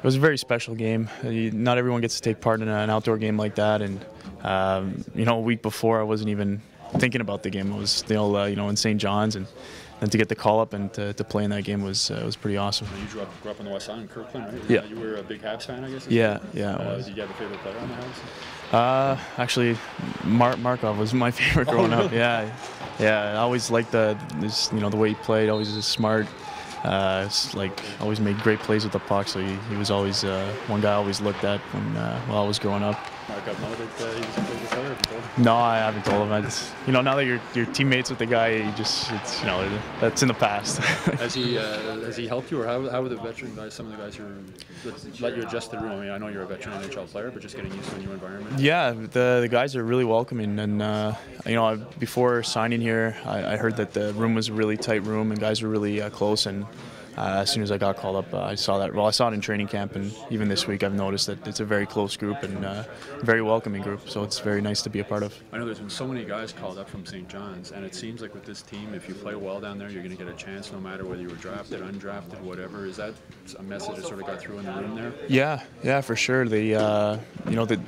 it was a very special game. Not everyone gets to take part in an outdoor game like that, and um, you know, a week before I wasn't even thinking about the game. I was still, uh, you know, in St. John's, and then to get the call up and to, to play in that game was uh, was pretty awesome. You grew up, grew up on the west side in Kirkland, right? Yeah. You were a big Habs fan, I guess. Yeah, yeah. Uh, was. did you have a favorite player on the Habs? Uh, actually, Mar- Markov was my favorite growing up. Yeah, yeah. I always liked the, this, you know, the way he played. Always was smart. Uh, like always made great plays with the puck. So he, he was always uh, one guy I always looked at when uh, while I was growing up. Markov know that uh, he was a favorite player. Have you told him? No, I haven't told him. I just, you know, now that you're you're teammates with the guy, you just it's you know that's in the past. Has he uh, has he helped you, or how how are the veteran guys? Some of the guys who let you adjust the room. I mean, I know you're a veteran NHL player, but just getting used to a new environment. Yeah, the the guys are really welcoming, and uh, you know, before signing here, I, I heard that the room was a really tight room, and guys were really uh, close. And uh, as soon as I got called up, uh, I saw that. Well, I saw it in training camp, and even this week, I've noticed that it's a very close group and uh, very welcoming group. So it's very nice to be a part of. I know there's been so many guys called up from St. John's, and it seems like with this team, if you play well down there, you're going to get a chance, no matter whether you were drafted, undrafted, whatever. Is that a message that sort of got through in the room there? Yeah, yeah, for sure. The uh, you know, the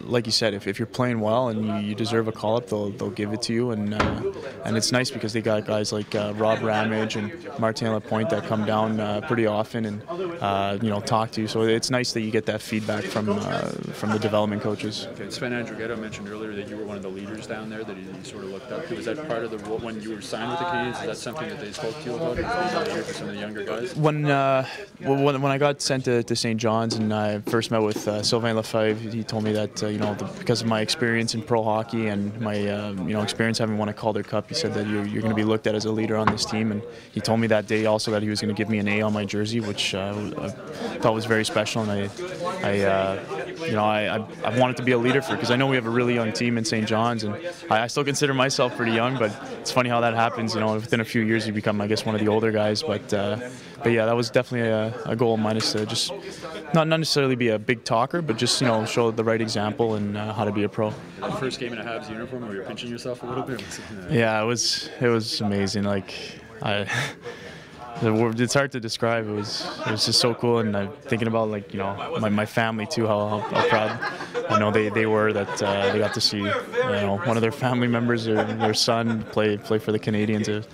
like you said, if, if you're playing well and you, you deserve a call up, they'll they'll give it to you, and uh, and it's nice because they got guys like uh, Rob Ramage and Martin Lapointe that come down uh, pretty often and uh, you know talk to you. So it's nice that you get that feedback from uh, from the development coaches. Okay, Sven Andrighetto mentioned earlier that you were one of the leaders down there that he, sort of looked up to. Is that part of the when you were signed with the Canadiens? Is that something that they spoke to you about? For some of the younger guys? When uh, when, when I got sent to, to St. John's and I first met with uh, Sylvain Lefebvre, he told me that uh, you know the, because of my experience in pro hockey and my uh, you know experience having won a Calder Cup, he said that you're, you're going to be looked at as a leader on this team. And he told me that day also that he was going to give me an A on my jersey, which uh, I thought was very special. And I, I uh, you know, I, I, I wanted to be a leader for because I know we have a really young team in St. John's, and I, I still consider myself pretty young. But it's funny how that happens. You know, within a few years you become, I guess, one of the older guys. But uh, but yeah, that was definitely a, a goal of mine is to just not not necessarily be a big talker, but just you know show the right example and uh, how to be a pro. That first game in a Habs uniform where you're pinching yourself a little bit? Yeah, it was it was amazing. Like I. It's hard to describe. It was it was just so cool, and I'm thinking about like you know my, my family too. How, how, how proud I know they, they were that uh, they got to see you know one of their family members or their son play play for the Canadiens. It,